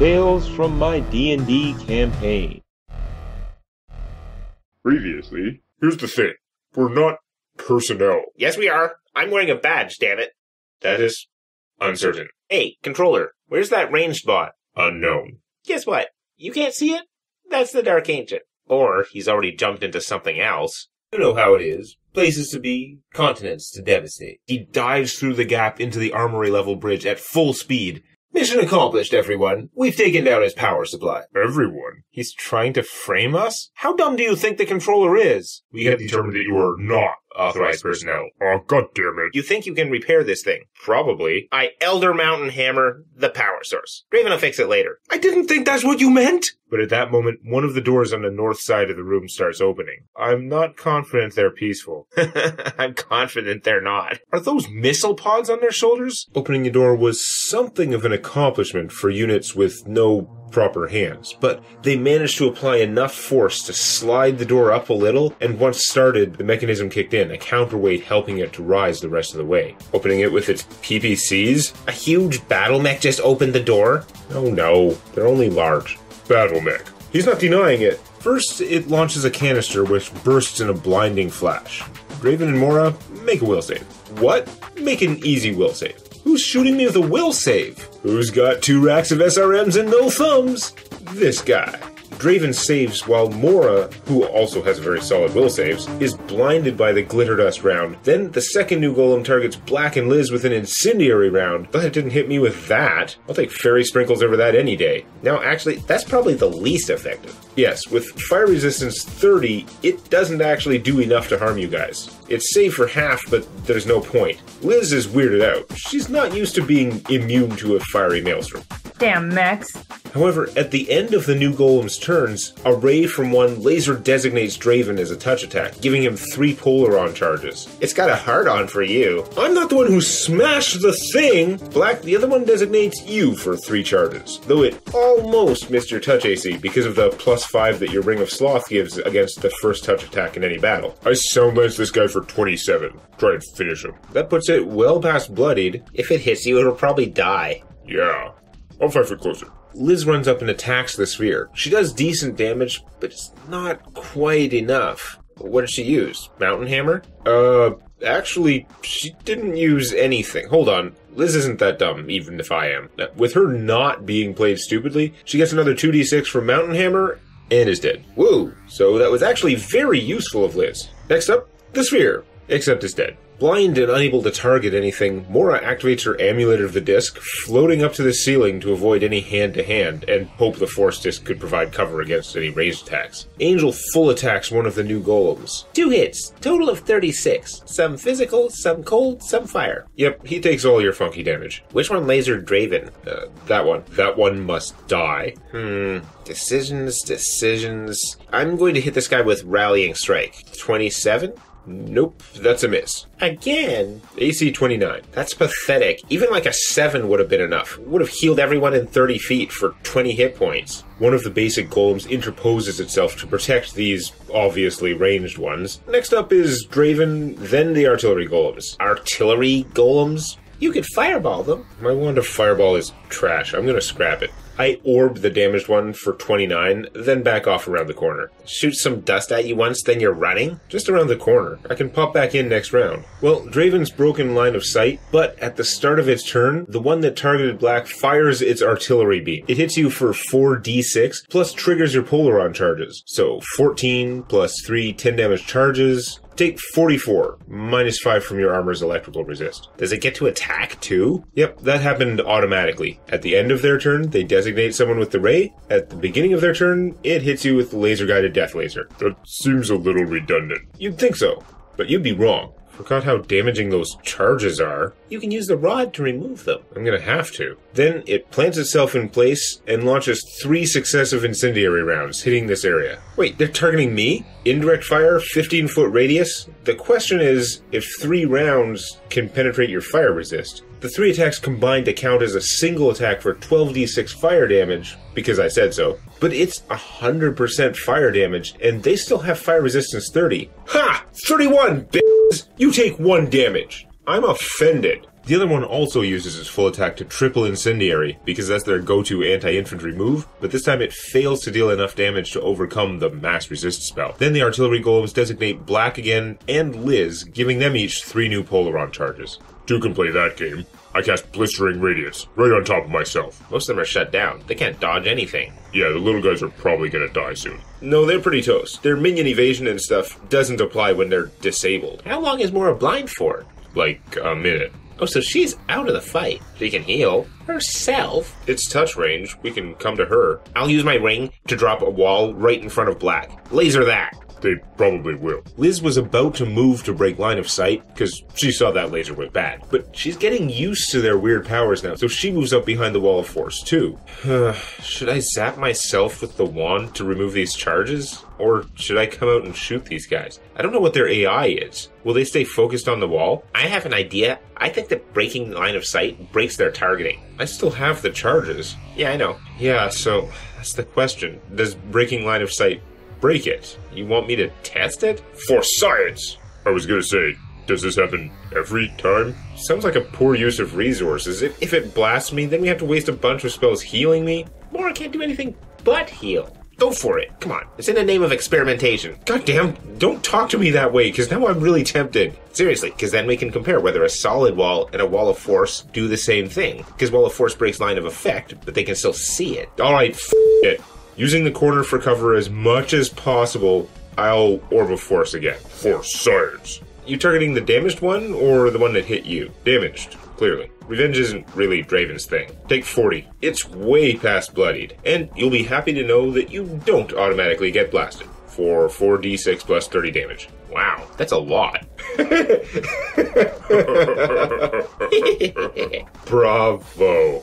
Tales from my D&D campaign. Previously, here's the thing. We're not personnel. Yes, we are. I'm wearing a badge, damn it. That is uncertain. Hey, controller, where's that ranged bot? Unknown. Guess what? You can't see it? That's the Dark Ancient. Or he's already jumped into something else. You know how it is. Places to be, continents to devastate. He dives through the gap into the armory level bridge at full speed. Mission accomplished, everyone. We've taken down his power supply. Everyone. He's trying to frame us? How dumb do you think the controller is? We have determined that you are not authorized personnel. Oh, god damn it. You think you can repair this thing? Probably. I Elder Mountain Hammer the power source. Raven will fix it later. I didn't think that's what you meant. But at that moment, one of the doors on the north side of the room starts opening. I'm not confident they're peaceful. I'm confident they're not. Are those missile pods on their shoulders? Opening the door was something of an accomplishment for units with no proper hands, but they managed to apply enough force to slide the door up a little, and once started, the mechanism kicked in, a counterweight helping it to rise the rest of the way. Opening it with its PPCs? A huge battle mech just opened the door? Oh no, they're only large. Battle mech. He's not denying it. First, it launches a canister which bursts in a blinding flash. Draven and Mora, make a will save. What? Make an easy will save. Who's shooting me with a will save? Who's got two racks of SRMs and no thumbs? This guy. Draven saves while Mora, who also has a very solid will saves, is blinded by the glitter dust round. Then the second new golem targets Black and Liz with an incendiary round, but it didn't hit me with that. I'll take fairy sprinkles over that any day. Now, actually, that's probably the least effective. Yes, with fire resistance 30, it doesn't actually do enough to harm you guys. It's safe for half, but there's no point. Liz is weirded out. She's not used to being immune to a fiery maelstrom. Damn Max. However, at the end of the new golem's turns, a ray from one laser designates Draven as a touch attack, giving him three Polaron charges. It's got a hard on for you. I'm not the one who smashed the thing! Black, the other one designates you for three charges, though it almost missed your touch AC because of the plus five that your Ring of Sloth gives against the first touch attack in any battle. I sound this guy for 27. Try and finish him. That puts it well past bloodied. If it hits you, it'll probably die. Yeah. I'm five feet closer. Liz runs up and attacks the sphere. She does decent damage, but it's not quite enough. What did she use? Mountain hammer? Uh, actually, she didn't use anything. Hold on. Liz isn't that dumb, even if I am. With her not being played stupidly, she gets another 2d6 from Mountain Hammer and is dead. Woo! So that was actually very useful of Liz. Next up, the sphere. Except it's dead. Blind and unable to target anything, Mora activates her Amulet of the Disc, floating up to the ceiling to avoid any hand to hand, and hope the Force Disc could provide cover against any ranged attacks. Angel full attacks one of the new golems. Two hits, total of 36. Some physical, some cold, some fire. Yep, he takes all your funky damage. Which one lasered Draven? Uh, that one. That one must die. Hmm. Decisions, decisions. I'm going to hit this guy with Rallying Strike. 27? Nope, that's a miss. Again? AC 29. That's pathetic. Even like a 7 would have been enough. Would have healed everyone in 30 feet for 20 hit points. One of the basic golems interposes itself to protect these obviously ranged ones. Next up is Draven, then the artillery golems. Artillery golems? You could fireball them. My wand of fireball is trash. I'm gonna scrap it. I orb the damaged one for 29, then back off around the corner. Shoot some dust at you once, then you're running? Just around the corner. I can pop back in next round. Well, Draven's broken line of sight, but at the start of its turn, the one that targeted Black fires its artillery beam. It hits you for 4d6, plus triggers your Polaron charges. So 14 plus 3 10 damage charges. Take 44, minus 5 from your armor's electrical resist. Does it get to attack too? Yep, that happened automatically. At the end of their turn, they designate someone with the ray. At the beginning of their turn, it hits you with the laser guided death laser. That seems a little redundant. You'd think so, but you'd be wrong. Forgot how damaging those charges are. You can use the rod to remove them. I'm gonna have to. Then it plants itself in place and launches three successive incendiary rounds, hitting this area. Wait, they're targeting me? Indirect fire, 15 foot radius? The question is if three rounds can penetrate your fire resist. The three attacks combined to count as a single attack for 12d6 fire damage, because I said so. But it's 100% fire damage, and they still have fire resistance 30. Ha! 31, b****s! You take one damage. I'm offended. The other one also uses its full attack to triple incendiary, because that's their go-to anti-infantry move, but this time it fails to deal enough damage to overcome the mass resist spell. Then the artillery golems designate Black again and Liz, giving them each three new Polaron charges. Two can play that game. I cast Blistering Radiance, right on top of myself. Most of them are shut down. They can't dodge anything. Yeah, the little guys are probably gonna die soon. No, they're pretty toast. Their minion evasion and stuff doesn't apply when they're disabled. How long is Mora blind for? Like a minute. Oh, so she's out of the fight. She can heal herself. It's touch range. We can come to her. I'll use my ring to drop a wall right in front of Black. Laser that. They probably will. Liz was about to move to break line of sight because she saw that laser was bad. But she's getting used to their weird powers now, so she moves up behind the wall of force too. should I zap myself with the wand to remove these charges? Or should I come out and shoot these guys? I don't know what their AI is. Will they stay focused on the wall? I have an idea. I think that breaking line of sight breaks their targeting. I still have the charges. Yeah, I know. Yeah, so that's the question. Does breaking line of sight break it? You want me to test it? For science! I was gonna say, does this happen every time? Sounds like a poor use of resources. If, if it blasts me, then we have to waste a bunch of spells healing me. Mora can't do anything but heal. Go for it. Come on. It's in the name of experimentation. Goddamn, don't talk to me that way, because now I'm really tempted. Seriously, because then we can compare whether a solid wall and a wall of force do the same thing. Because wall of force breaks line of effect, but they can still see it. Alright, f it. Using the corner for cover as much as possible, I'll Orb of Force again. For science. You targeting the damaged one or the one that hit you? Damaged, clearly. Revenge isn't really Draven's thing. Take 40. It's way past bloodied, and you'll be happy to know that you don't automatically get blasted for 4d6 plus 30 damage. Wow, that's a lot. Bravo.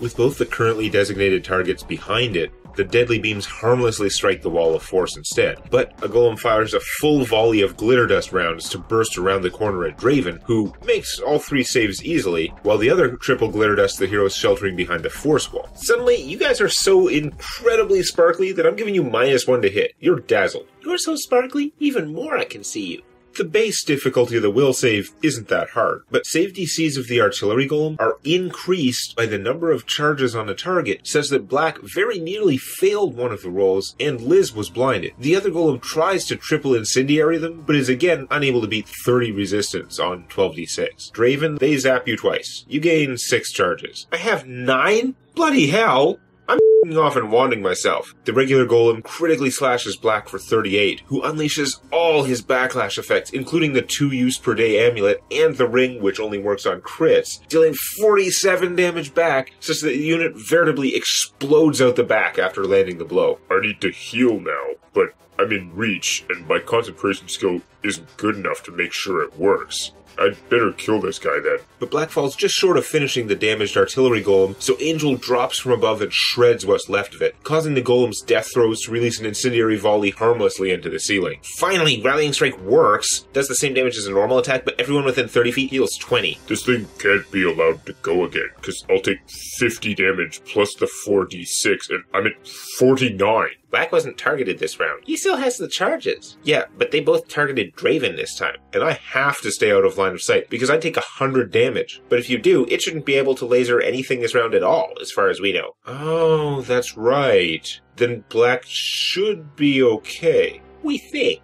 With both the currently designated targets behind it, the deadly beams harmlessly strike the wall of force instead. But a golem fires a full volley of glitter dust rounds to burst around the corner at Draven, who makes all three saves easily, while the other triple glitter dust the hero is sheltering behind the force wall. Suddenly, you guys are so incredibly sparkly that I'm giving you minus one to hit. You're dazzled. You're so sparkly, even more I can see you. The base difficulty of the will save isn't that hard, but save DCs of the artillery golem are increased by the number of charges on a target, such that Black very nearly failed one of the rolls and Liz was blinded. The other golem tries to triple incendiary them, but is again unable to beat 30 resistance on 12d6. Draven, they zap you twice. You gain 6 charges. I have 9? Bloody hell! I'm off and wanding myself. The regular golem critically slashes Black for 38, who unleashes all his backlash effects, including the 2 use per day amulet and the ring, which only works on crits, dealing 47 damage back, such that the unit veritably explodes out the back after landing the blow. I need to heal now, but I'm in reach, and my concentration skill isn't good enough to make sure it works. I'd better kill this guy then. But Black falls just short of finishing the damaged artillery golem, so Angel drops from above and shreds what's left of it, causing the golem's death throes to release an incendiary volley harmlessly into the ceiling. Finally, Rallying Strike works, does the same damage as a normal attack, but everyone within 30 feet heals 20. This thing can't be allowed to go again, because I'll take 50 damage plus the 4d6, and I'm at 49. Black wasn't targeted this round. He still has the charges. Yeah, but they both targeted Draven this time, and I have to stay out of line of sight because I take a hundred damage. But if you do, it shouldn't be able to laser anything this round at all, as far as we know. Oh, that's right. Then Black should be okay. We think.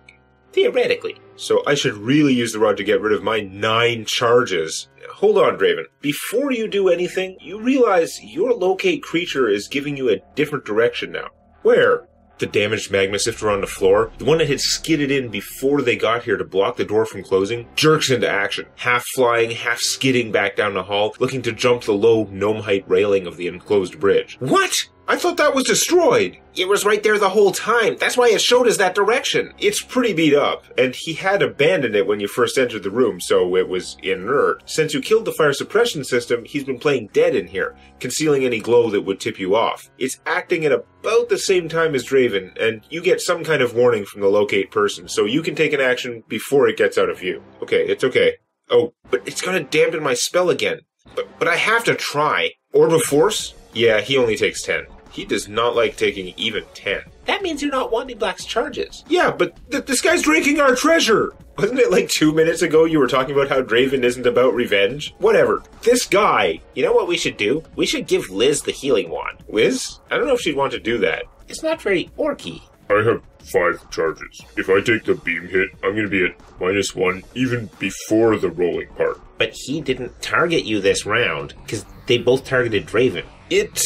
Theoretically. So I should really use the rod to get rid of my nine charges. Hold on, Draven. Before you do anything, you realize your locate creature is giving you a different direction now. Where? The damaged magma sifter on the floor, the one that had skidded in before they got here to block the door from closing, jerks into action, half flying, half skidding back down the hall, looking to jump the low gnome height railing of the enclosed bridge. What? I thought that was destroyed. It was right there the whole time. That's why it showed us that direction. It's pretty beat up, and he had abandoned it when you first entered the room, so it was inert. Since you killed the fire suppression system, he's been playing dead in here, concealing any glow that would tip you off. It's acting at about the same time as Draven, and you get some kind of warning from the locate person, so you can take an action before it gets out of view. Okay, it's okay. Oh, but it's gonna dampen my spell again. But, but I have to try. Orb of Force? Yeah, he only takes 10. He does not like taking even 10. That means you're not wanting Black's charges. Yeah, but th- this guy's drinking our treasure! Wasn't it like two minutes ago you were talking about how Draven isn't about revenge? Whatever. This guy. You know what we should do? We should give Liz the healing wand. Liz? I don't know if she'd want to do that. It's not very orky. I have five charges. If I take the beam hit, I'm going to be at minus one even before the rolling part. But he didn't target you this round, because they both targeted Draven. It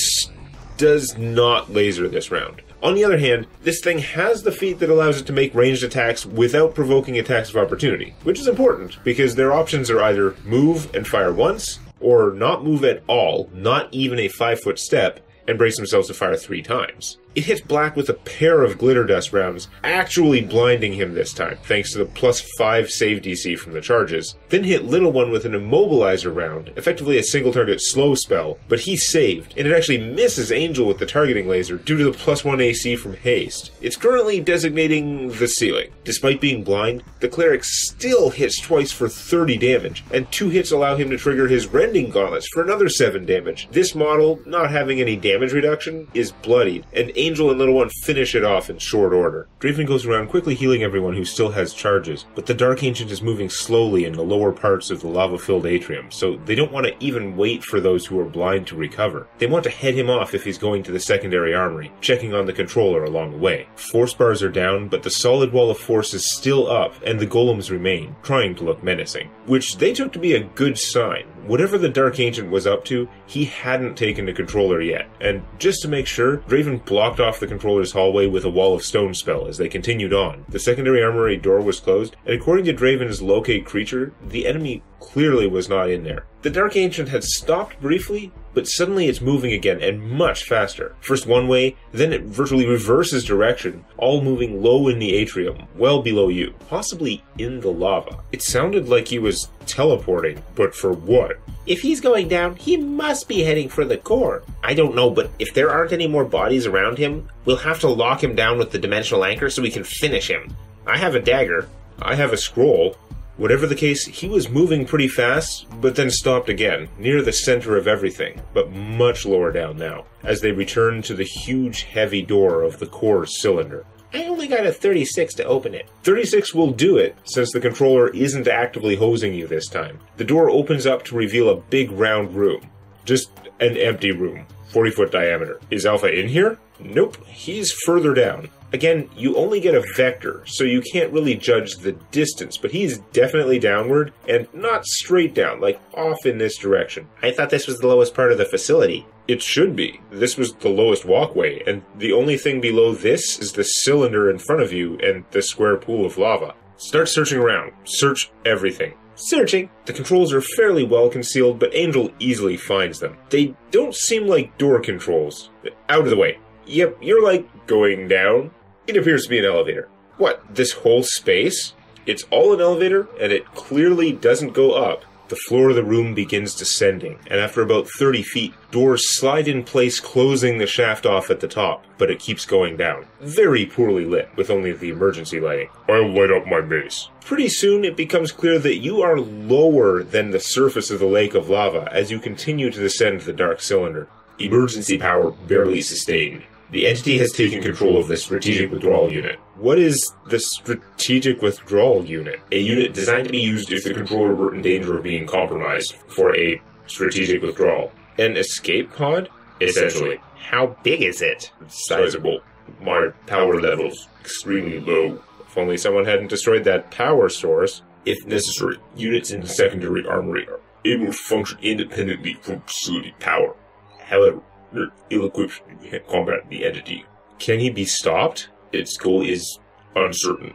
does not laser this round. On the other hand, this thing has the feat that allows it to make ranged attacks without provoking attacks of opportunity, which is important because their options are either move and fire once, or not move at all, not even a five foot step, and brace themselves to fire three times. It hits Black with a pair of glitter dust rounds, actually blinding him this time, thanks to the plus 5 save DC from the charges. Then hit Little One with an immobilizer round, effectively a single target slow spell, but he saved, and it actually misses Angel with the targeting laser due to the plus 1 AC from haste. It's currently designating the ceiling. Despite being blind, the cleric still hits twice for 30 damage, and two hits allow him to trigger his rending gauntlets for another 7 damage. This model, not having any damage reduction, is bloodied, and Angel and Little One finish it off in short order. Draven goes around quickly healing everyone who still has charges, but the Dark Ancient is moving slowly in the lower parts of the lava filled atrium, so they don't want to even wait for those who are blind to recover. They want to head him off if he's going to the secondary armory, checking on the controller along the way. Force bars are down, but the solid wall of force is still up, and the golems remain, trying to look menacing, which they took to be a good sign. Whatever the Dark Ancient was up to, he hadn't taken the controller yet, and just to make sure, Draven blocked off the controller's hallway with a wall of stone spell as they continued on. The secondary armory door was closed, and according to Draven's locate creature, the enemy clearly was not in there. The Dark Ancient had stopped briefly, but suddenly it's moving again and much faster. First one way, then it virtually reverses direction, all moving low in the atrium, well below you, possibly in the lava. It sounded like he was teleporting, but for what? If he's going down, he must be heading for the core. I don't know, but if there aren't any more bodies around him, we'll have to lock him down with the dimensional anchor so we can finish him. I have a dagger. I have a scroll. Whatever the case, he was moving pretty fast, but then stopped again, near the center of everything, but much lower down now, as they returned to the huge, heavy door of the core cylinder. I only got a 36 to open it. 36 will do it, since the controller isn't actively hosing you this time. The door opens up to reveal a big round room. Just an empty room, 40 foot diameter. Is Alpha in here? Nope, he's further down. Again, you only get a vector, so you can't really judge the distance, but he's definitely downward and not straight down, like off in this direction. I thought this was the lowest part of the facility. It should be. This was the lowest walkway, and the only thing below this is the cylinder in front of you and the square pool of lava. Start searching around. Search everything. Searching. The controls are fairly well concealed, but Angel easily finds them. They don't seem like door controls. Out of the way. Yep, you're like going down. It appears to be an elevator. What, this whole space? It's all an elevator, and it clearly doesn't go up. The floor of the room begins descending, and after about 30 feet, doors slide in place, closing the shaft off at the top, but it keeps going down. Very poorly lit, with only the emergency lighting. I'll light up my base. Pretty soon, it becomes clear that you are lower than the surface of the lake of lava as you continue to descend the dark cylinder. Emergency power barely sustained. The entity has taken control of the strategic withdrawal unit. What is the strategic withdrawal unit? A unit designed to be used if the controller were in danger of being compromised for a strategic withdrawal. An escape pod? Essentially. How big is it? Sizable. My power level's extremely low. If only someone hadn't destroyed that power source. If necessary, units in the secondary armory are able to function independently from facility power. However, they're ill-equipped to combat the entity. Can he be stopped? Its goal is uncertain.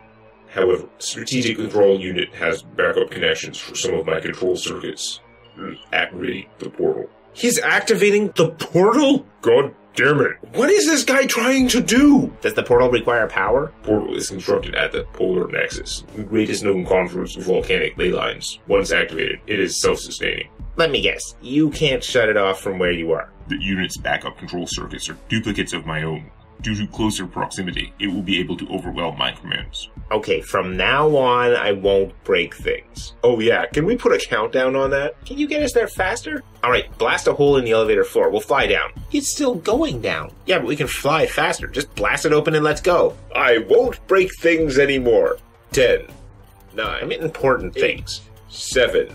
However, Strategic Control Unit has backup connections for some of my control circuits. Hmm. Activating the portal. He's activating the portal? God damn it. What is this guy trying to do? Does the portal require power? Portal is constructed at the polar nexus, the greatest known confluence of volcanic ley lines. Once activated, it is self-sustaining. Let me guess. You can't shut it off from where you are. The unit's backup control circuits are duplicates of my own. Due to closer proximity, it will be able to overwhelm my commands. Okay, from now on, I won't break things. Oh yeah, can we put a countdown on that? Can you get us there faster? Alright, blast a hole in the elevator floor. We'll fly down. It's still going down. Yeah, but we can fly faster. Just blast it open and let's go. I won't break things anymore. Ten, Nine. I meant important things. Seven.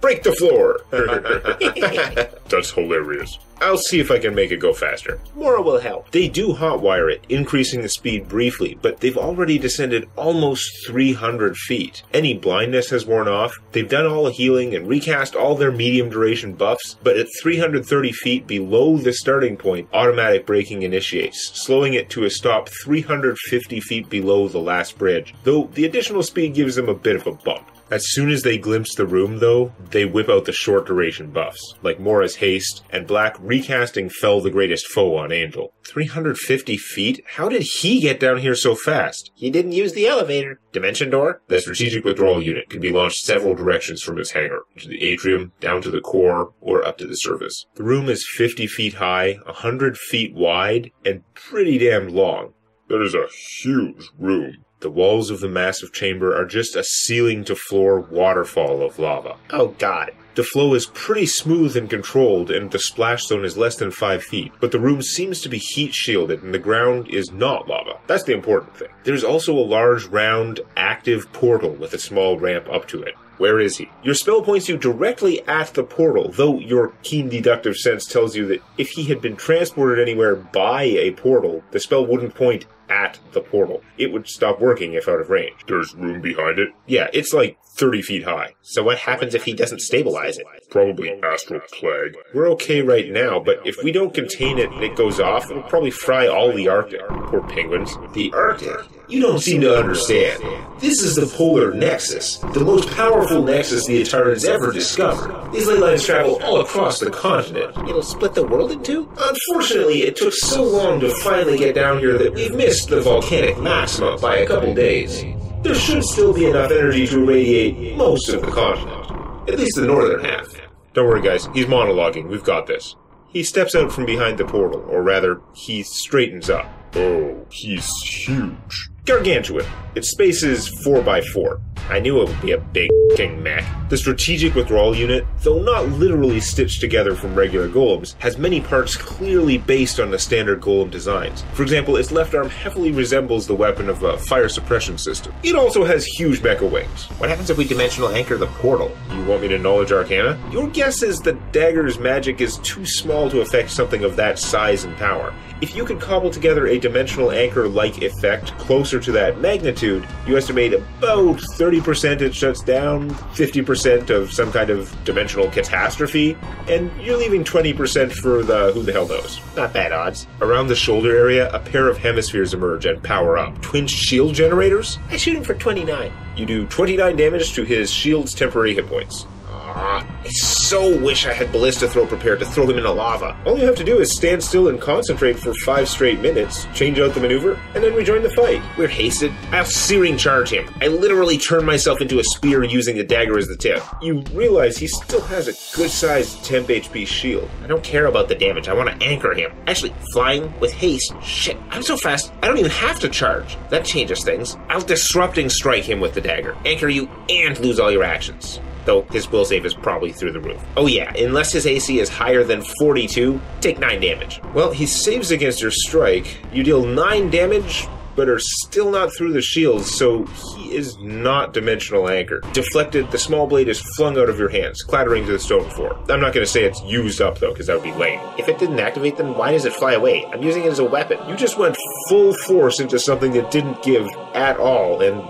Break the floor. That's hilarious. I'll see if I can make it go faster. Mora will help. They do hotwire it, increasing the speed briefly, but they've already descended almost 300 feet. Any blindness has worn off. They've done all the healing and recast all their medium duration buffs, but at 330 feet below the starting point, automatic braking initiates, slowing it to a stop 350 feet below the last bridge, though the additional speed gives them a bit of a bump. As soon as they glimpse the room, though, they whip out the short duration buffs, like Mora's Haste and Black recasting Fell the Greatest Foe on Angel. 350 feet? How did he get down here so fast? He didn't use the elevator. Dimension door? The strategic withdrawal unit can be launched several directions from its hangar, to the atrium, down to the core, or up to the surface. The room is 50 feet high, 100 feet wide, and pretty damn long. That is a huge room. The walls of the massive chamber are just a ceiling to floor waterfall of lava. Oh god. The flow is pretty smooth and controlled, and the splash zone is less than 5 feet, but the room seems to be heat shielded and the ground is not lava. That's the important thing. There's also a large, round, active portal with a small ramp up to it. Where is he? Your spell points you directly at the portal, though your keen deductive sense tells you that if he had been transported anywhere by a portal, the spell wouldn't point at the portal. It would stop working if out of range. There's room behind it. Yeah, it's like 30 feet high. So what happens if he doesn't stabilize it? Probably astral plague. We're okay right now, but if we don't contain it and it goes off, it'll probably fry all the Arctic. Poor penguins. The Arctic? You don't seem to understand. This is the polar nexus, the most powerful nexus the Ytarrans ever discovered. These ley lines travel all across the continent. It'll split the world in two? Unfortunately, it took so long to finally get down here that we've missed the volcanic maxima by a couple days. There should still be enough energy to irradiate most of the continent, at least the northern half. Don't worry, guys. He's monologuing. We've got this. He steps out from behind the portal, or rather, he straightens up. Oh, he's huge. Gargantuan. Its space is 4x4. I knew it would be a big king mech. The strategic withdrawal unit, though not literally stitched together from regular golems, has many parts clearly based on the standard golem designs. For example, its left arm heavily resembles the weapon of a fire suppression system. It also has huge mecha wings. What happens if we dimensional anchor the portal? You want me to knowledge arcana? Your guess is the dagger's magic is too small to affect something of that size and power. If you could cobble together a dimensional anchor like effect closer to that magnitude, you estimate about 30% it shuts down, 50% of some kind of dimensional catastrophe, and you're leaving 20% for the who the hell knows. Not bad odds. Around the shoulder area, a pair of hemispheres emerge and power up. Twin shield generators? I shoot him for 29. You do 29 damage to his shield's temporary hit points. I so wish I had ballista throw prepared to throw him into lava. All you have to do is stand still and concentrate for five straight minutes, change out the maneuver, and then rejoin the fight. We're hasted. I'll searing charge him. I literally turn myself into a spear using the dagger as the tip. You realize he still has a good sized temp HP shield. I don't care about the damage. I want to anchor him. Actually, flying with haste. Shit, I'm so fast. I don't even have to charge. That changes things. I'll disrupting strike him with the dagger, anchor you, and lose all your actions. Though his will save is probably through the roof. Oh yeah, unless his AC is higher than 42, take 9 damage. Well, he saves against your strike. You deal 9 damage, but are still not through the shields, so he is not dimensional anchored. Deflected, the small blade is flung out of your hands, clattering to the stone floor. I'm not to say it's used up, though, because that would be lame. If it didn't activate, then why does it fly away? I'm using it as a weapon. You just went full force into something that didn't give at all, and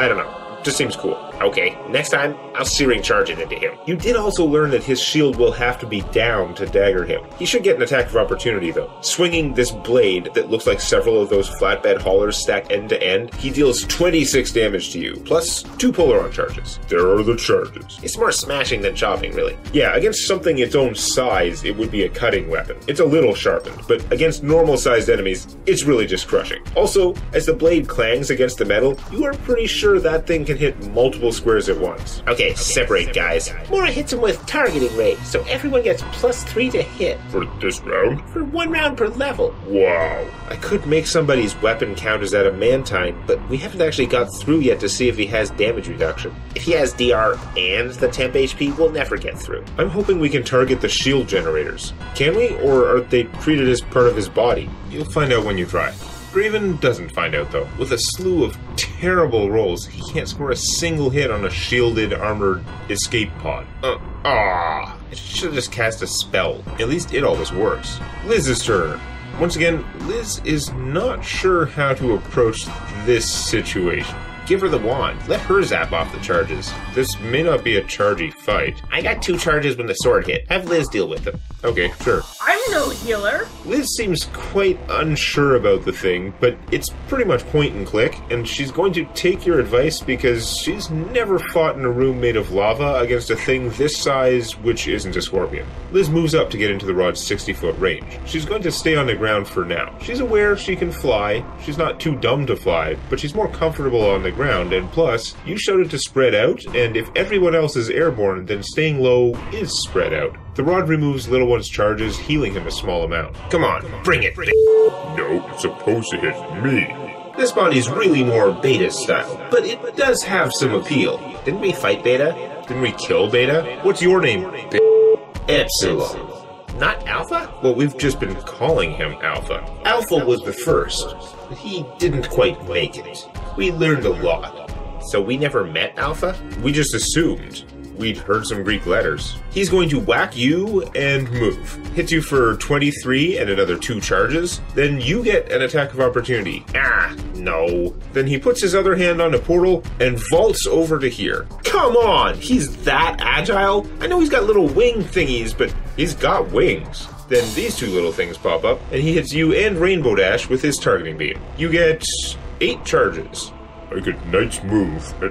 I don't know. Just seems cool. Okay, next time, I'll searing charge it into him. You did also learn that his shield will have to be down to dagger him. He should get an attack of opportunity, though. Swinging this blade that looks like several of those flatbed haulers stacked end to end, he deals 26 damage to you, plus two Polaron charges. There are the charges. It's more smashing than chopping, really. Yeah, against something its own size, it would be a cutting weapon. It's a little sharpened, but against normal sized enemies, it's really just crushing. Also, as the blade clangs against the metal, you are pretty sure that thing can hit multiple squares at once. Okay, separate, guys. Mora hits him with targeting ray, so everyone gets plus three to hit For this round? for one round per level. Wow. I could make somebody's weapon count as adamantine, but we haven't actually got through yet to see if he has damage reduction. If he has DR and the temp HP, we'll never get through. I'm hoping we can target the shield generators. Can we, or are they treated as part of his body? You'll find out when you try. Draven doesn't find out though. With a slew of terrible rolls, he can't score a single hit on a shielded, armored escape pod. Uh, ah, it should have just cast a spell. At least it always works. Liz's turn. Once again, Liz is not sure how to approach this situation. Give her the wand. Let her zap off the charges. This may not be a chargy fight. I got two charges when the sword hit. Have Liz deal with them. Okay, sure. I'm no healer. Liz seems quite unsure about the thing, but it's pretty much point and click, and she's going to take your advice because she's never fought in a room made of lava against a thing this size which isn't a scorpion. Liz moves up to get into the rod's 60 foot range. She's going to stay on the ground for now. She's aware she can fly, she's not too dumb to fly, but she's more comfortable on the ground, and plus, you shouted to spread out, and if everyone else is airborne, then staying low is spread out. The rod removes Little One's charges, healing him a small amount. Come on, bring it. No, it's supposed to hit me. This body's really more beta style, but it does have some appeal. Didn't we fight beta? Didn't we kill Beta? What's your name? Epsilon. Not Alpha? Well, we've just been calling him Alpha. Alpha was the first, but he didn't quite make it. We learned a lot. So we never met Alpha? We just assumed. We'd heard some Greek letters. He's going to whack you and move. Hits you for 23 and another two charges. Then you get an attack of opportunity. Ah, no. Then he puts his other hand on a portal and vaults over to here. Come on, he's that agile? I know he's got little wing thingies, but He's got wings. Then these two little things pop up, and he hits you and Rainbow Dash with his targeting beam. You get eight charges. I get Knight's move. Uh,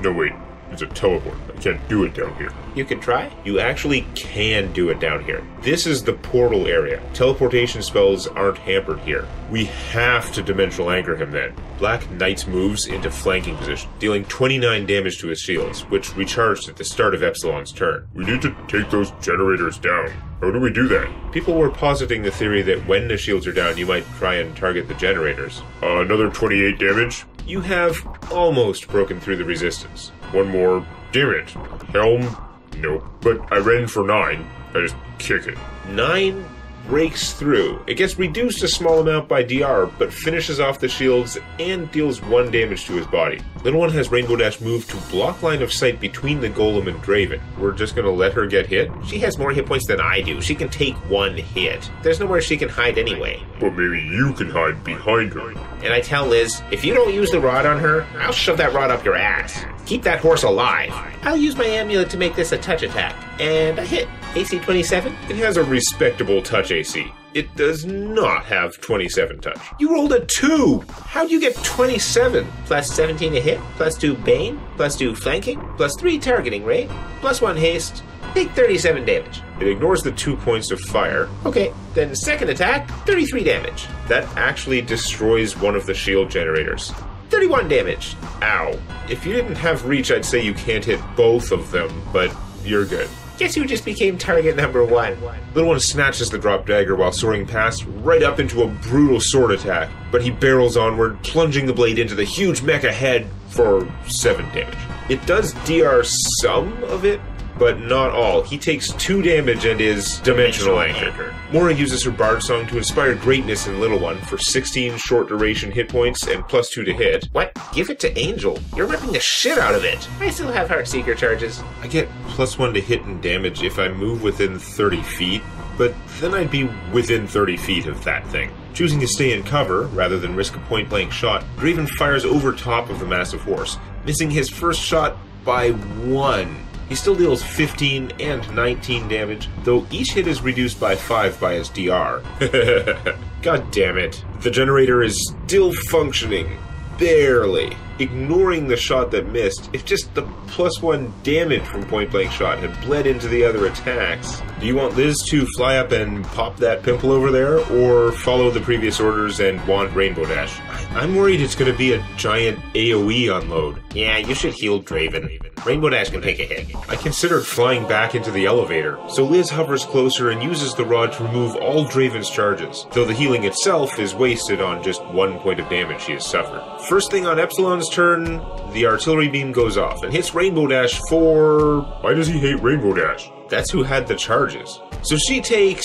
no, wait. It's a teleport. I can't do it down here. you can try? You actually can do it down here. This is the portal area. Teleportation spells aren't hampered here. We have to dimensional anchor him then. Black Knight's moves into flanking position, dealing 29 damage to his shields, which recharged at the start of Epsilon's turn. We need to take those generators down. How do we do that? People were positing the theory that when the shields are down, you might try and target the generators. Uh, another 28 damage. You have almost broken through the resistance. One more. Damn it. Helm? Nope. But I ran for 9. I just kick it. Nine breaks through. It gets reduced a small amount by DR, but finishes off the shields and deals one damage to his body. Little One has Rainbow Dash move to block line of sight between the Golem and Draven. We're just gonna let her get hit? She has more hit points than I do. She can take one hit. There's nowhere she can hide anyway. But maybe you can hide behind her. And I tell Liz, if you don't use the rod on her, I'll shove that rod up your ass. Keep that horse alive. I'll use my amulet to make this a touch attack. And a hit. AC 27? It has a respectable touch AC. It does not have 27 touch. You rolled a 2! How'd you get 27? Plus 17 to hit, plus 2 bane, plus 2 flanking, plus 3 targeting ray, plus 1 haste. Take 37 damage. It ignores the two points of fire. Okay, then second attack, 33 damage. That actually destroys one of the shield generators. 31 damage. Ow. If you didn't have reach, I'd say you can't hit both of them, but you're good. Guess who just became target number one? Little One snatches the drop dagger while soaring past, right up into a brutal sword attack, but he barrels onward, plunging the blade into the huge mecha head for 7 damage. It does DR some of it, but not all. He takes 2 damage and is dimensional anchor. Mora uses her bard song to inspire greatness in Little One for 16 short duration hit points and plus 2 to hit. What? Give it to Angel. You're ripping the shit out of it. I still have Heartseeker charges. I get plus 1 to hit and damage if I move within 30 feet, but then I'd be within 30 feet of that thing. Choosing to stay in cover rather than risk a point blank shot, Draven fires over top of the massive horse, missing his first shot by one. He still deals 15 and 19 damage, though each hit is reduced by 5 by his DR. God damn it. The generator is still functioning. Barely. Ignoring the shot that missed, if just the plus one damage from point blank shot had bled into the other attacks. Do you want Liz to fly up and pop that pimple over there, or follow the previous orders and want Rainbow Dash? I'm worried it's going to be a giant AoE unload. Yeah, you should heal Draven. Rainbow Dash can take a hit. I considered flying back into the elevator, so Liz hovers closer and uses the rod to remove all Draven's charges, though the healing itself is wasted on just one point of damage she has suffered. First thing on Epsilon's turn, the artillery beam goes off and hits Rainbow Dash for. Why does he hate Rainbow Dash? That's who had the charges. So she takes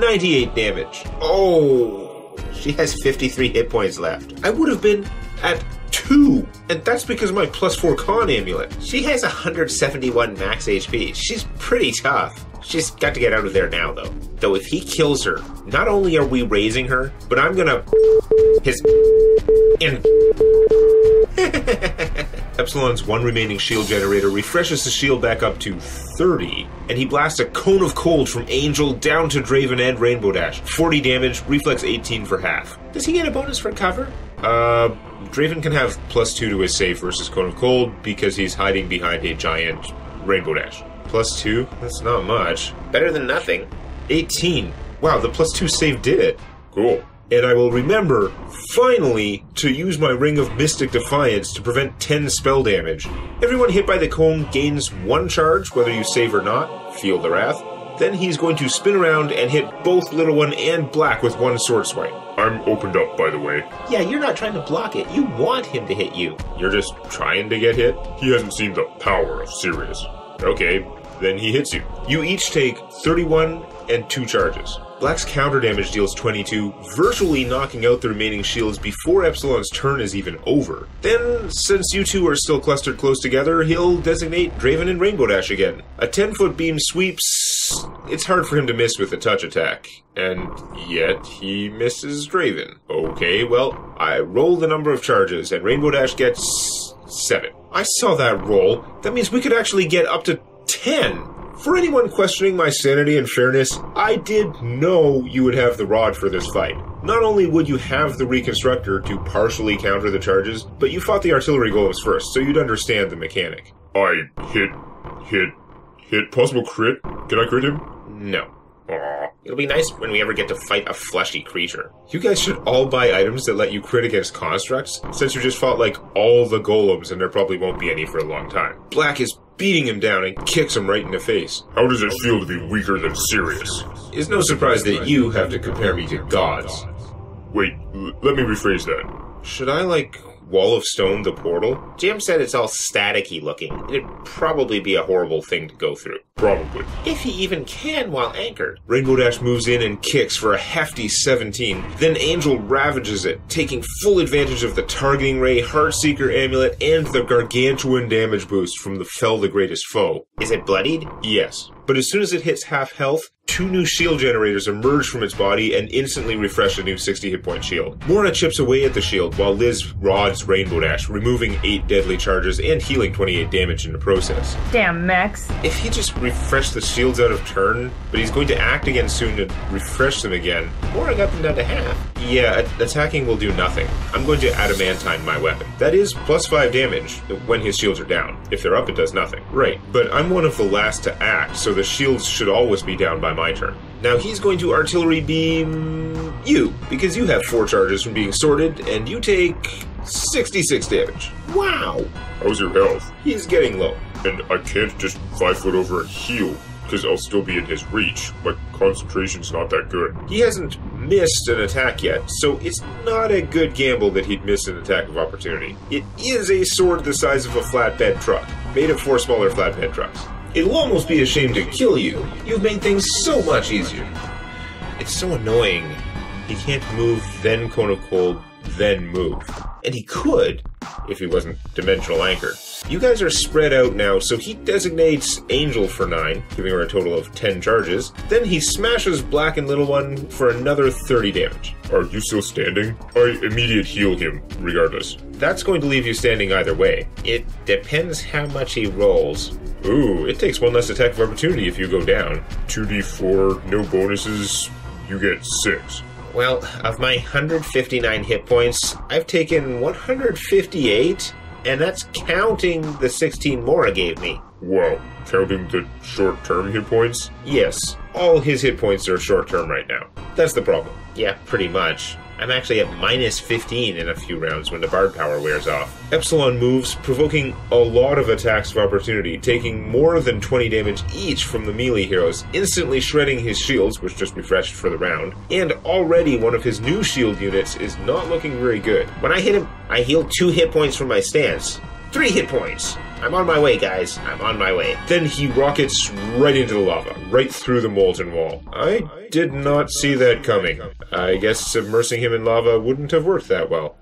98 damage. Oh. She has 53 hit points left. I would have been at two, and that's because of my plus four con amulet. She has 171 max HP. She's pretty tough. She's got to get out of there now, though. Though if he kills her, not only are we raising her, but I'm gonna his and Epsilon's one remaining shield generator refreshes the shield back up to 30, and he blasts a cone of cold from Angel down to Draven and Rainbow Dash. 40 damage, reflex 18 for half. Does he get a bonus for cover? Uh, Draven can have plus 2 to his save versus Cone of Cold because he's hiding behind a giant Rainbow Dash. Plus 2? That's not much. Better than nothing. 18. Wow, the plus 2 save did it. Cool. And I will remember, finally, to use my Ring of Mystic Defiance to prevent 10 spell damage. Everyone hit by the cone gains one charge, whether you save or not. Feel the wrath. Then he's going to spin around and hit both Little One and Black with one sword swipe. I'm opened up, by the way. Yeah, you're not trying to block it. You want him to hit you. You're just trying to get hit? He hasn't seen the power of Sirius. Okay, then he hits you. You each take 31 and 2 charges. Black's counter damage deals 22, virtually knocking out the remaining shields before Epsilon's turn is even over. Then, since you two are still clustered close together, he'll designate Draven and Rainbow Dash again. A 10 foot beam sweeps. It's hard for him to miss with a touch attack. And yet, he misses Draven. Okay, well, I roll the number of charges, and Rainbow Dash gets 7. I saw that roll. That means we could actually get up to 10. For anyone questioning my sanity and fairness, I did know you would have the rod for this fight. Not only would you have the reconstructor to partially counter the charges, but you fought the artillery golems first, so you'd understand the mechanic. I hit, hit, hit. Possible crit? Can I crit him? No. Aw. It'll be nice when we ever get to fight a fleshy creature. You guys should all buy items that let you crit against constructs, since you just fought like all the golems and there probably won't be any for a long time. Black is beating him down and kicks him right in the face. How does it feel to be weaker than Sirius? It's no surprise that you have to compare me to gods. Wait, l- let me rephrase that. Should I, like, Wall of Stone the portal? Jim said it's all staticky looking. It'd probably be a horrible thing to go through. Probably. If he even can while anchored. Rainbow Dash moves in and kicks for a hefty 17. Then Angel ravages it, taking full advantage of the targeting ray, Heartseeker amulet, and the gargantuan damage boost from the Fell the Greatest Foe. Is it bloodied? Yes. But as soon as it hits half health, two new shield generators emerge from its body and instantly refresh a new 60 hit point shield. Morna chips away at the shield while Liz rods Rainbow Dash, removing 8 deadly charges and healing 28 damage in the process. Damn, Max. If he just refreshed the shields out of turn, but he's going to act again soon to refresh them again, Or I got them down to half. yeah, attacking will do nothing. I'm going to adamantine my weapon. That is plus 5 damage when his shields are down. If they're up, it does nothing. Right, but I'm one of the last to act, so the shields should always be down by my turn. Now he's going to artillery beam you, because you have 4 charges from being sorted, and you take 66 damage. Wow! How's your health? He's getting low. And I can't just five foot over and heal, because I'll still be in his reach. My concentration's not that good. He hasn't missed an attack yet, so it's not a good gamble that he'd miss an attack of opportunity. It is a sword the size of a flatbed truck, made of four smaller flatbed trucks. It'll almost be a shame to kill you. You've made things so much easier. It's so annoying. He can't move, then cone of cold, then move. And he could, if he wasn't dimensional anchored. You guys are spread out now, so he designates Angel for 9, giving her a total of 10 charges. Then he smashes Black and Little One for another 30 damage. Are you still standing? I immediate heal him, regardless. That's going to leave you standing either way. It depends how much he rolls. Ooh, it takes one less attack of opportunity if you go down. 2d4, no bonuses, you get 6. Well, of my 159 hit points, I've taken 158, and that's counting the 16 Mora gave me. Wow, counting the short term hit points? Yes, all his hit points are short term right now. That's the problem. Yeah, pretty much. I'm actually at minus 15 in a few rounds when the Bard power wears off. Epsilon moves, provoking a lot of attacks of opportunity, taking more than 20 damage each from the melee heroes, instantly shredding his shields, which just refreshed for the round, and already one of his new shield units is not looking very good. When I hit him, I heal two hit points from my stance. Three hit points. I'm on my way, guys. I'm on my way. Then he rockets right into the lava, right through the molten wall. I did not see that coming. I guess submersing him in lava wouldn't have worked that well.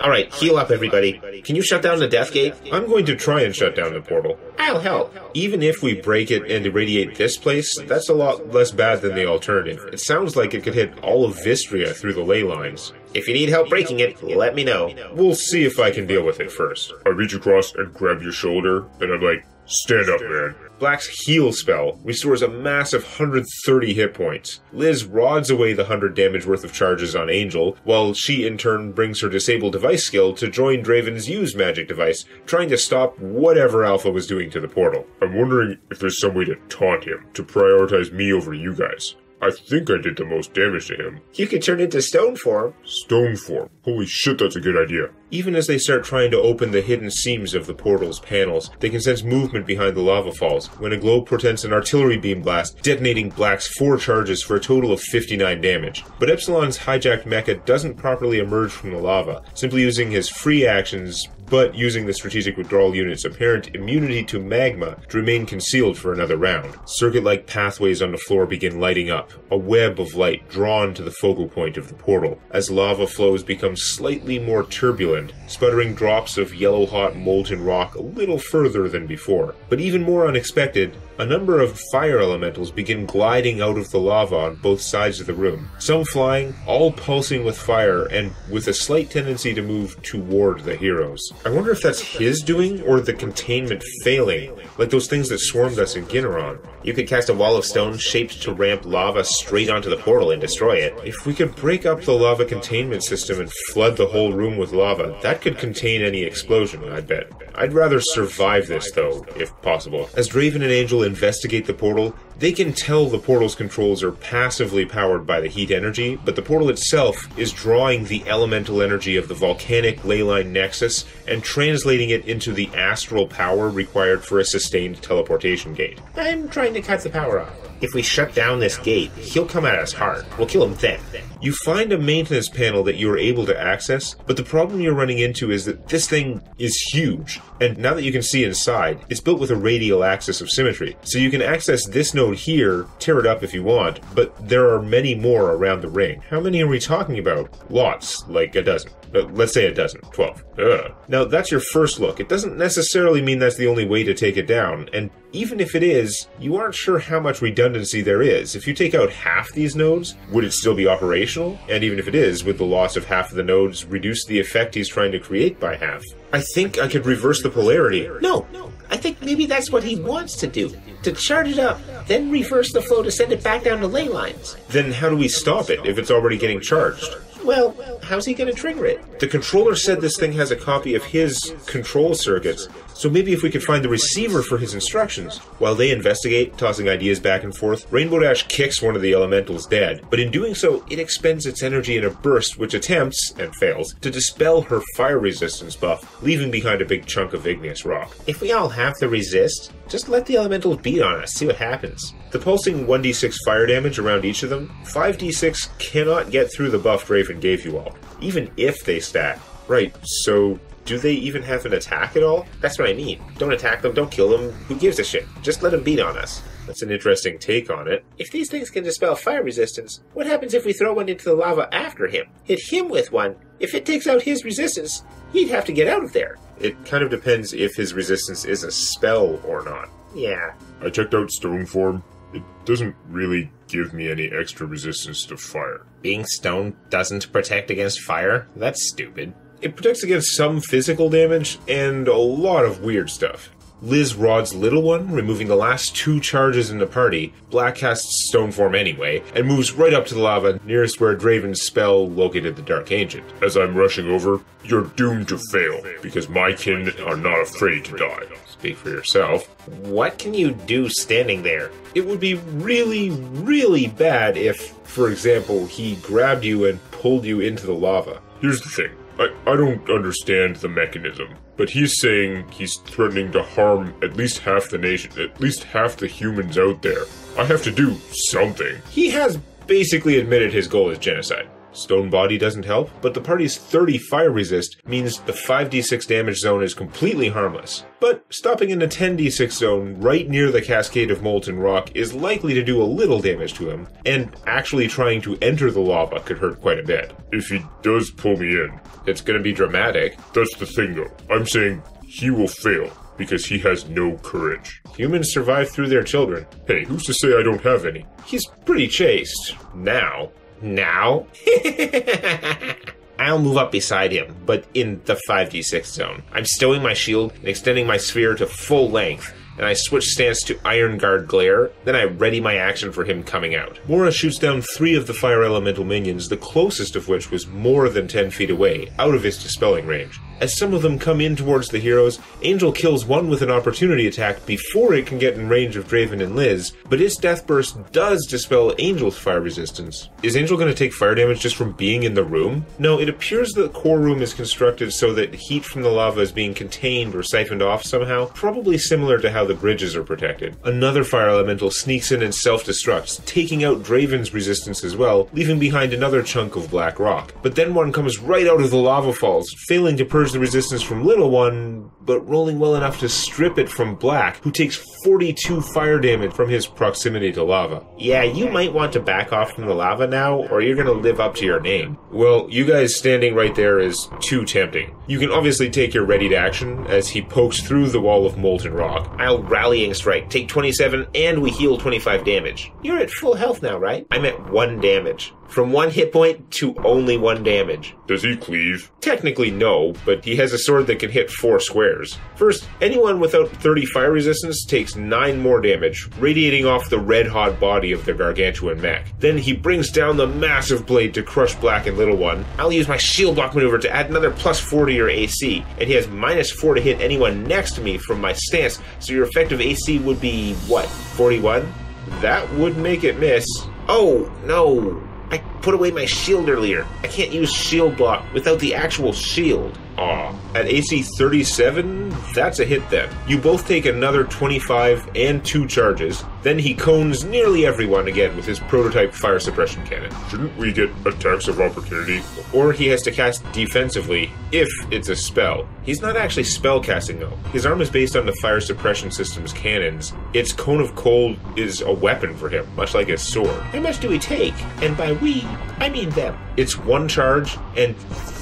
All right, heal up, everybody. Can you shut down the death gate? I'm going to try and shut down the portal. I'll help. Even if we break it and irradiate this place, that's a lot less bad than the alternative. It sounds like it could hit all of Vistria through the ley lines. If you need help breaking it, let me know. We'll see if I can deal with it first. I reach across and grab your shoulder, and I'm like, stand up, man. Black's heal spell restores a massive 130 hit points. Liz rods away the 100 damage worth of charges on Angel, while she in turn brings her disable device skill to join Draven's use magic device, trying to stop whatever Alpha was doing to the portal. I'm wondering if there's some way to taunt him, to prioritize me over you guys. I think I did the most damage to him. You could turn into stone form. Stone form. Holy shit, that's a good idea. Even as they start trying to open the hidden seams of the portal's panels, they can sense movement behind the lava falls when a globe portends an artillery beam blast, detonating Black's four charges for a total of 59 damage. But Epsilon's hijacked mecha doesn't properly emerge from the lava, simply using his free actions but using the strategic withdrawal unit's apparent immunity to magma to remain concealed for another round. Circuit like pathways on the floor begin lighting up, a web of light drawn to the focal point of the portal, as lava flows become slightly more turbulent, sputtering drops of yellow hot molten rock a little further than before. But even more unexpected, a number of fire elementals begin gliding out of the lava on both sides of the room, some flying, all pulsing with fire, and with a slight tendency to move toward the heroes. I wonder if that's his doing or the containment failing, like those things that swarmed us in Ginneron. You could cast a wall of stone shaped to ramp lava straight onto the portal and destroy it. If we could break up the lava containment system and flood the whole room with lava, that could contain any explosion, I bet. I'd rather survive this, though, if possible. As Draven and Angel investigate the portal, they can tell the portal's controls are passively powered by the heat energy, but the portal itself is drawing the elemental energy of the volcanic leyline nexus and translating it into the astral power required for a sustained teleportation gate. I'm trying to cut the power off. If we shut down this gate, he'll come at us hard. We'll kill him then. You find a maintenance panel that you are able to access, but the problem you're running into is that this thing is huge. And now that you can see inside, it's built with a radial axis of symmetry. So you can access this node here, tear it up if you want, but there are many more around the ring. How many are we talking about? Lots, like a dozen. Uh, let's say a dozen, 12. Ugh. Now, that's your first look. It doesn't necessarily mean that's the only way to take it down, and even if it is, you aren't sure how much redundancy there is. If you take out half these nodes, would it still be operational? And even if it is, would the loss of half of the nodes reduce the effect he's trying to create by half? I think I could reverse the polarity. No, no. I think maybe that's what he wants to do. To charge it up, then reverse the flow to send it back down to ley lines. Then how do we stop it if it's already getting charged? Well, how's he going to trigger it? The controller said this thing has a copy of his control circuits, so maybe if we could find the receiver for his instructions. While they investigate, tossing ideas back and forth, Rainbow Dash kicks one of the elementals dead, but in doing so, it expends its energy in a burst which attempts, and fails, to dispel her fire resistance buff, leaving behind a big chunk of igneous rock. If we all have to resist, just let the elementals beat on us, see what happens. The pulsing 1d6 fire damage around each of them, 5d6 cannot get through the buff Draven gave you all, even if they stack. Right, so do they even have an attack at all? That's what I mean. Don't attack them, don't kill them. Who gives a shit? Just let them beat on us. That's an interesting take on it. If these things can dispel fire resistance, what happens if we throw one into the lava after him? Hit him with one. If it takes out his resistance, he'd have to get out of there. It kind of depends if his resistance is a spell or not. Yeah. I checked out stone form. It doesn't really give me any extra resistance to fire. Being stone doesn't protect against fire? That's stupid. It protects against some physical damage and a lot of weird stuff. Liz rods Little One, removing the last two charges in the party. Black casts Stone Form anyway, and moves right up to the lava nearest where Draven's spell located the Dark Ancient. As I'm rushing over, you're doomed to fail, because my kin are not afraid to die. Speak for yourself. What can you do standing there? It would be really, really bad if, for example, he grabbed you and pulled you into the lava. Here's the thing. I, I don't understand the mechanism, but he's saying he's threatening to harm at least half the nation, at least half the humans out there. I have to do something. He has basically admitted his goal is genocide. Stone Body doesn't help, but the party's 30 fire resist means the 5d6 damage zone is completely harmless. But stopping in a 10d6 zone right near the cascade of molten rock is likely to do a little damage to him, and actually trying to enter the lava could hurt quite a bit. If he does pull me in, It's gonna be dramatic. that's the thing though. I'm saying he will fail because he has no courage. Humans survive through their children. Hey, who's to say I don't have any? He's pretty chaste. Now. Now? I'll move up beside him, but in the 5d6 zone. I'm stowing my shield and extending my sphere to full length, and I switch stance to Iron Guard Glare, then I ready my action for him coming out. Mora shoots down three of the fire elemental minions, the closest of which was more than 10 feet away, out of his dispelling range. As some of them come in towards the heroes, Angel kills one with an opportunity attack before it can get in range of Draven and Liz, but its death burst does dispel Angel's fire resistance. Is Angel going to take fire damage just from being in the room? No, it appears that the core room is constructed so that heat from the lava is being contained or siphoned off somehow, probably similar to how the bridges are protected. Another fire elemental sneaks in and self destructs, taking out Draven's resistance as well, leaving behind another chunk of black rock. But then one comes right out of the lava falls, failing to purge the resistance from Little One, but rolling well enough to strip it from Black, who takes 42 fire damage from his proximity to lava. Yeah, you might want to back off from the lava now, or you're gonna live up to your name. Well, you guys standing right there is too tempting. You can obviously take your ready to action as he pokes through the wall of molten rock. I'll rallying strike, take 27, and we heal 25 damage. You're at full health now, right? I'm at 1 damage. From one hit point to only one damage. Does he cleave? Technically, no, but he has a sword that can hit four squares. First, anyone without 30 fire resistance takes 9 more damage, radiating off the red hot body of the gargantuan mech. Then he brings down the massive blade to crush Black and Little One. I'll use my shield block maneuver to add another plus 4 to your AC, and he has minus 4 to hit anyone next to me from my stance, so your effective AC would be what, 41? That would make it miss. Oh, no. I put away my shield earlier. I can't use shield block without the actual shield. Aw. At AC 37, that's a hit then. You both take another 25 and 2 charges. Then he cones nearly everyone again with his prototype fire suppression cannon. Shouldn't we get attacks of opportunity? Or he has to cast defensively if it's a spell. He's not actually spell casting though. His arm is based on the fire suppression system's cannons. Its cone of cold is a weapon for him, much like his sword. How much do we take? And by we, I mean them. It's one charge and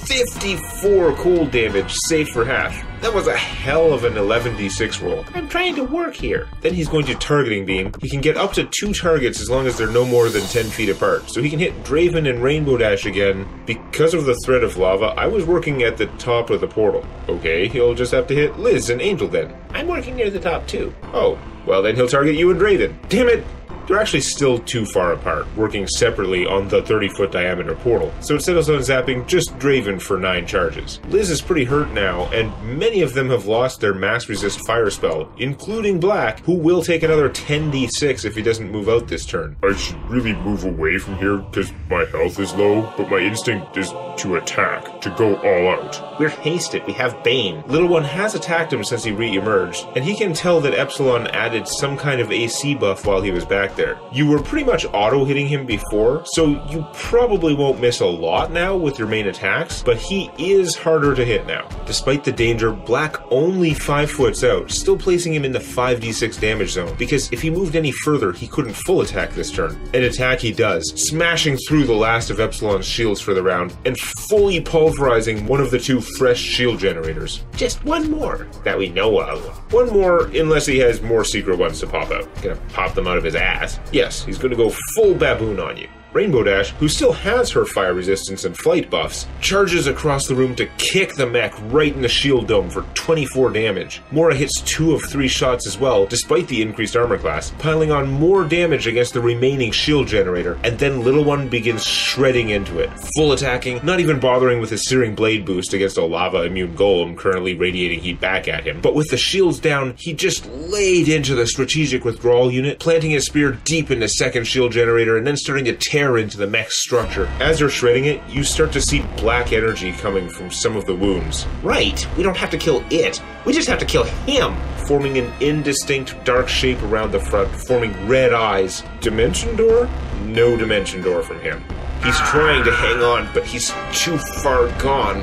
54 cold damage, safe for half. That was a hell of an 11d6 roll. I'm trying to work here. Then he's going to targeting beam. He can get up to two targets as long as they're no more than 10 feet apart. So he can hit Draven and Rainbow Dash again. Because of the threat of lava, I was working at the top of the portal. Okay, he'll just have to hit Liz and Angel then. I'm working near the top too. Oh, well then he'll target you and Draven. Damn it! They're actually still too far apart, working separately on the 30 foot diameter portal, so it settles on zapping just Draven for 9 charges. Liz is pretty hurt now, and many of them have lost their mass resist fire spell, including Black, who will take another 10d6 if he doesn't move out this turn. I should really move away from here because my health is low, but my instinct is to attack, to go all out. We're hasted, we have Bane. Little One has attacked him since he re emerged, and he can tell that Epsilon added some kind of AC buff while he was back there. You were pretty much auto hitting him before, so you probably won't miss a lot now with your main attacks, but he is harder to hit now. Despite the danger, Black only 5 foots out, still placing him in the 5d6 damage zone, because if he moved any further, he couldn't full attack this turn. An attack he does, smashing through the last of Epsilon's shields for the round, and fully pulverizing one of the two fresh shield generators. Just one more that we know of. One more, unless he has more secret ones to pop out. Gonna pop them out of his ass. Yes, he's gonna go full baboon on you. Rainbow Dash, who still has her fire resistance and flight buffs, charges across the room to kick the mech right in the shield dome for 24 damage. Mora hits two of three shots as well, despite the increased armor class, piling on more damage against the remaining shield generator, and then Little One begins shredding into it, full attacking, not even bothering with his Searing Blade boost against a lava immune golem currently radiating heat back at him. But with the shields down, he just laid into the strategic withdrawal unit, planting his spear deep in the second shield generator and then starting to tear into the mech's structure. As you're shredding it, you start to see black energy coming from some of the wounds. Right, we don't have to kill it, we just have to kill him. Forming an indistinct dark shape around the front, forming red eyes. Dimension door? No dimension door from him. He's trying to hang on, but he's too far gone.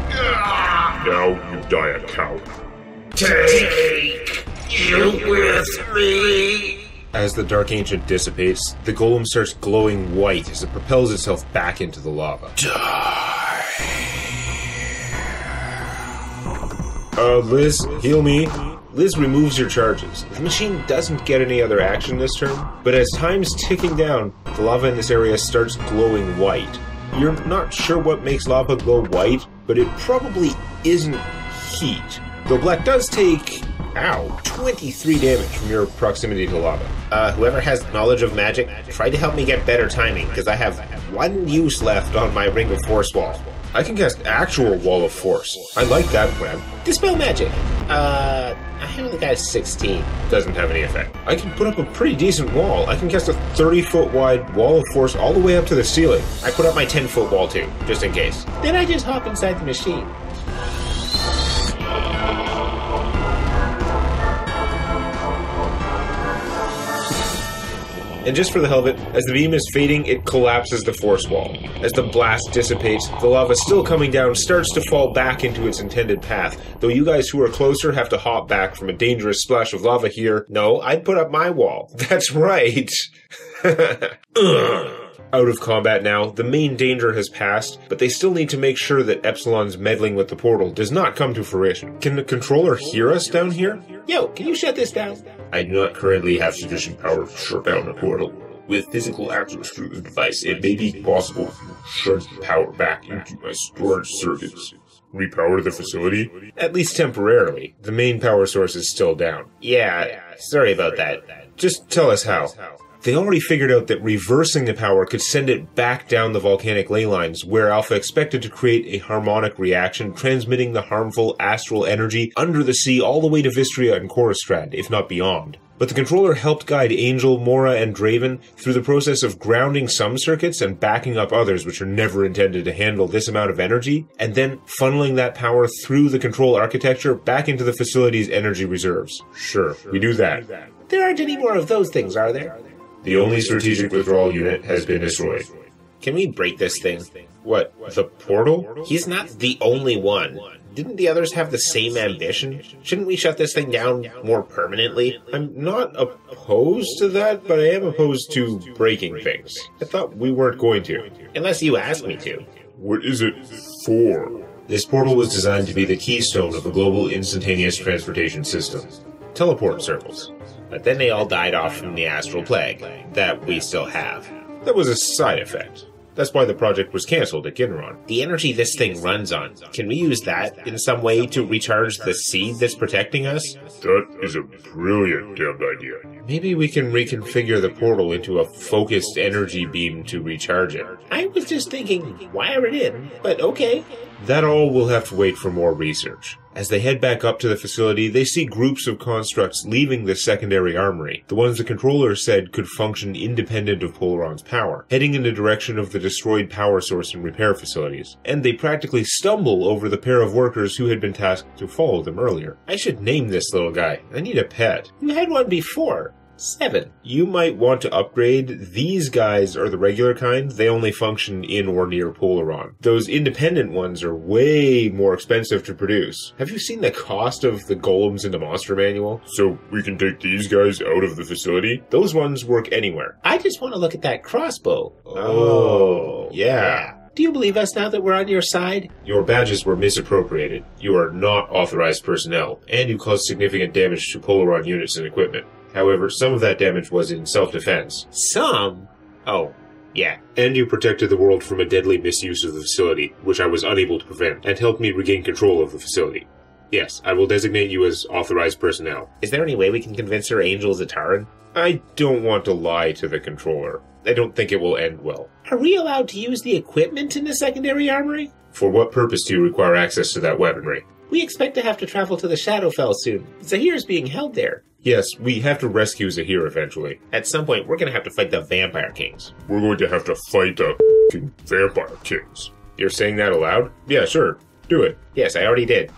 Now you die a coward. Take you with me. As the Dark Ancient dissipates, the golem starts glowing white as it propels itself back into the lava. Uh, Liz, heal me. Liz removes your charges. The machine doesn't get any other action this turn, but as time's ticking down, the lava in this area starts glowing white. You're not sure what makes lava glow white, but it probably isn't heat. Though Black does take, ow, 23 damage from your proximity to lava. Uh, whoever has knowledge of magic, try to help me get better timing, because I have one use left on my Ring of Force wall. I can cast actual Wall of Force. I like that plan. Dispel magic. Uh, I only got 16. Doesn't have any effect. I can put up a pretty decent wall. I can cast a 30 foot wide Wall of Force all the way up to the ceiling. I put up my 10 foot wall too, just in case. Then I just hop inside the machine. And just for the hell of it, as the beam is fading, it collapses the force wall. As the blast dissipates, the lava still coming down starts to fall back into its intended path, though you guys who are closer have to hop back from a dangerous splash of lava here. No, I'd put up my wall. That's right. Out of combat now, the main danger has passed, but they still need to make sure that Epsilon's meddling with the portal does not come to fruition. Can the controller hear us down here? Yo, can you shut this down? I do not currently have sufficient power to shut down the portal. With physical access to the device, it may be possible to shut the power back into my storage circuits. Repower the facility? At least temporarily. The main power source is still down. Yeah, sorry about that. Just tell us how. They already figured out that reversing the power could send it back down the volcanic ley lines, where Alpha expected to create a harmonic reaction, transmitting the harmful astral energy under the sea all the way to Vistria and Korostrad, if not beyond. But the controller helped guide Angel, Mora, and Draven through the process of grounding some circuits and backing up others which are never intended to handle this amount of energy, and then funneling that power through the control architecture back into the facility's energy reserves. Sure, we do that. There aren't any more of those things, are there? The only strategic withdrawal unit has been destroyed. Can we break this thing? What, the portal? He's not the only one. Didn't the others have the same ambition? Shouldn't we shut this thing down more permanently? I'm not opposed to that, but I am opposed to breaking things. I thought we weren't going to. Unless you ask me to. What is it for? This portal was designed to be the keystone of a global instantaneous transportation system. Teleport circles. But then they all died off from the astral plague that we still have. That was a side effect. That's why the project was cancelled at Ginron. The energy this thing runs on, can we use that in some way to recharge the seed that's protecting us? That is a brilliant damned idea. Maybe we can reconfigure the portal into a focused energy beam to recharge it. I was just thinking, wire it in, but okay. That all will have to wait for more research. As they head back up to the facility, they see groups of constructs leaving the secondary armory, the ones the controller said could function independent of Polaron's power, heading in the direction of the destroyed power source and repair facilities. And they practically stumble over the pair of workers who had been tasked to follow them earlier. I should name this little guy. I need a pet. You had one before. Seven. You might want to upgrade. These guys are the regular kind. They only function in or near Polaron. Those independent ones are way more expensive to produce. Have you seen the cost of the golems in the monster manual? So we can take these guys out of the facility? Those ones work anywhere. I just want to look at that crossbow. Oh, oh yeah. Do you believe us now that we're on your side? Your badges were misappropriated. You are not authorized personnel, and you caused significant damage to Polaron units and equipment. However, some of that damage was in self-defense. Some? Oh, yeah. And you protected the world from a deadly misuse of the facility, which I was unable to prevent, and helped me regain control of the facility. Yes, I will designate you as authorized personnel. Is there any way we can convince her Angel's a Ytarran? I don't want to lie to the controller. I don't think it will end well. Are we allowed to use the equipment in the secondary armory? For what purpose do you require access to that weaponry? We expect to have to travel to the Shadowfell soon. Zahir is being held there. Yes, we have to rescue Zahir eventually. At some point, we're going to have to fight the Vampire Kings. We're going to have to fight the vampire kings. You're saying that aloud? Yeah, sure. Do it. Yes, I already did.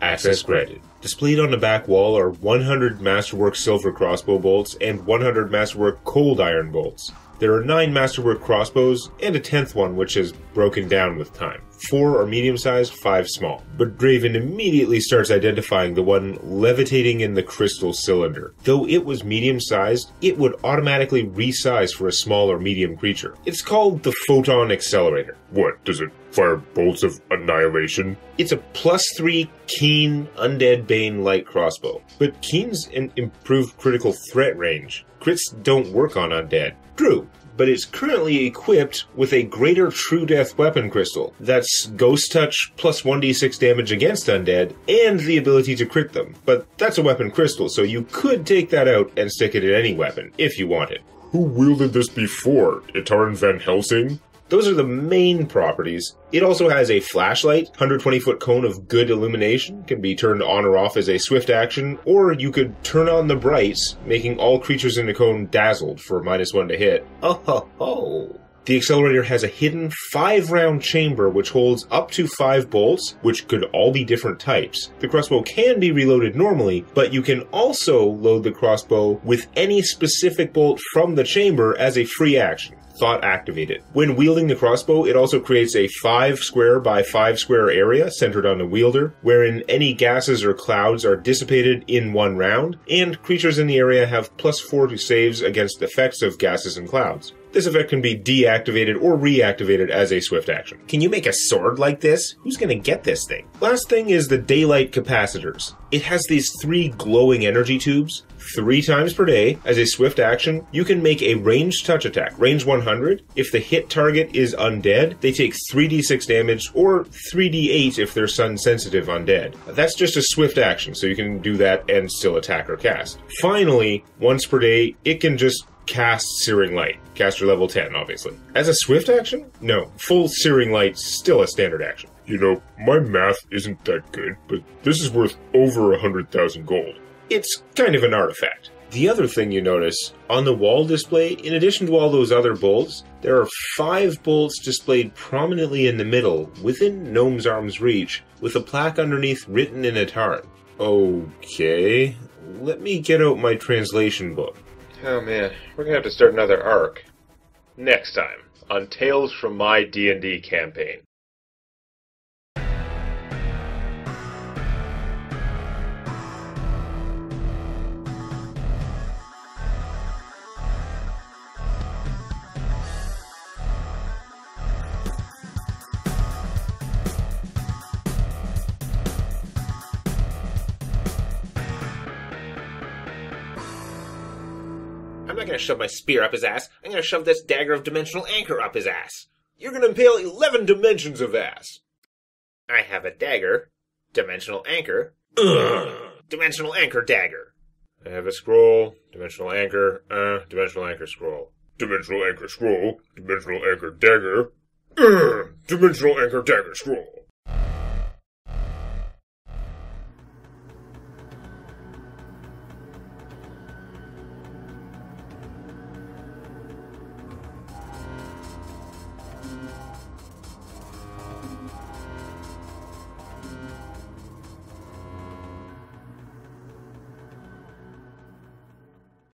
Access granted. Displayed on the back wall are 100 Masterwork silver crossbow bolts and 100 Masterwork cold iron bolts. There are nine masterwork crossbows and a tenth one which has broken down with time. Four are medium sized, five small. But Draven immediately starts identifying the one levitating in the crystal cylinder. Though it was medium sized, it would automatically resize for a small or medium creature. It's called the Photon Accelerator. What, does it fire bolts of annihilation? It's a plus three keen undead bane light crossbow, but keen's an improved critical threat range. Crits don't work on undead. True, but it's currently equipped with a greater true death weapon crystal. That's ghost touch plus 1d6 damage against undead and the ability to crit them. But that's a weapon crystal, so you could take that out and stick it in any weapon if you wanted. Who wielded this before? Ytarran Van Helsing? Those are the main properties. It also has a flashlight, 120 foot cone of good illumination, can be turned on or off as a swift action, or you could turn on the brights, making all creatures in the cone dazzled for minus one to hit. Oh ho ho! The accelerator has a hidden five round chamber which holds up to five bolts, which could all be different types. The crossbow can be reloaded normally, but you can also load the crossbow with any specific bolt from the chamber as a free action thought activated. When wielding the crossbow, it also creates a 5 square by 5 square area centered on the wielder, wherein any gases or clouds are dissipated in one round, and creatures in the area have plus 4 to saves against effects of gases and clouds. This effect can be deactivated or reactivated as a swift action. Can you make a sword like this? Who's gonna get this thing? Last thing is the daylight capacitors. It has these three glowing energy tubes. Three times per day, as a swift action, you can make a ranged touch attack, range 100. If the hit target is undead, they take 3d6 damage, or 3d8 if they're sun sensitive undead. That's just a swift action, so you can do that and still attack or cast. Finally, once per day, it can just cast Searing Light. Caster level 10, obviously. As a swift action? No. Full Searing Light's still a standard action. You know, my math isn't that good, but this is worth over a hundred thousand gold. It's kind of an artifact. The other thing you notice, on the wall display, in addition to all those other bolts, there are five bolts displayed prominently in the middle, within Gnome's arm's reach, with a plaque underneath written in Ytarran. Okay, let me get out my translation book. Oh man, we're gonna have to start another arc. Next time on Tales from My D&D Campaign. Shove my spear up his ass. I'm gonna shove this dagger of dimensional anchor up his ass. You're gonna impale 11 dimensions of ass. I have a dagger. Dimensional anchor. Dimensional anchor dagger. I have a scroll, dimensional anchor, uh, dimensional anchor scroll. Dimensional anchor scroll, dimensional anchor dagger, dimensional anchor dagger scroll.